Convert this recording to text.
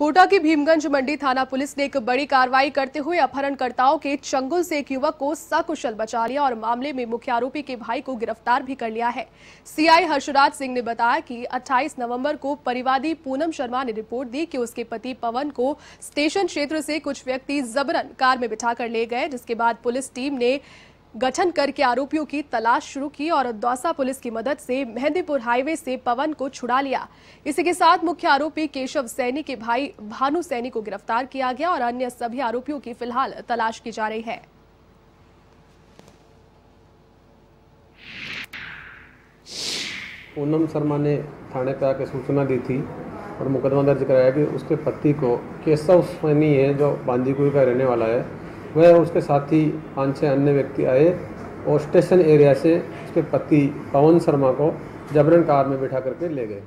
कोटा की भीमगंज मंडी थाना पुलिस ने एक बड़ी कार्रवाई करते हुए अपहरणकर्ताओं के चंगुल से एक युवक को सकुशल बचा लिया और मामले में मुख्य आरोपी के भाई को गिरफ़्तार भी कर लिया है। सीआई हर्षराज सिंह ने बताया कि 28 नवंबर को परिवादी पूनम शर्मा ने रिपोर्ट दी कि उसके पति पवन को स्टेशन क्षेत्र से कुछ व्यक्ति जबरन कार में बिठाकर ले गए, जिसके बाद पुलिस टीम ने गठन करके आरोपियों की तलाश शुरू की और दौसा पुलिस की मदद से मेहंदीपुर हाईवे से पवन को छुड़ा लिया। इसी के साथ मुख्य आरोपी केशव सैनी के भाई भानु सैनी को गिरफ़्तार किया गया और अन्य सभी आरोपियों की फ़िलहाल तलाश की जा रही है। पूनम शर्मा ने थाने पर आके सूचना दी थी और मुकदमा दर्ज कराया कि उसके पति को केशव सैनी है, जो बांदीकुई का रहने वाला है। वह उसके साथी पाँच छः अन्य व्यक्ति आए और स्टेशन एरिया से उसके पति पवन शर्मा को जबरन कार में बिठा करके ले गए।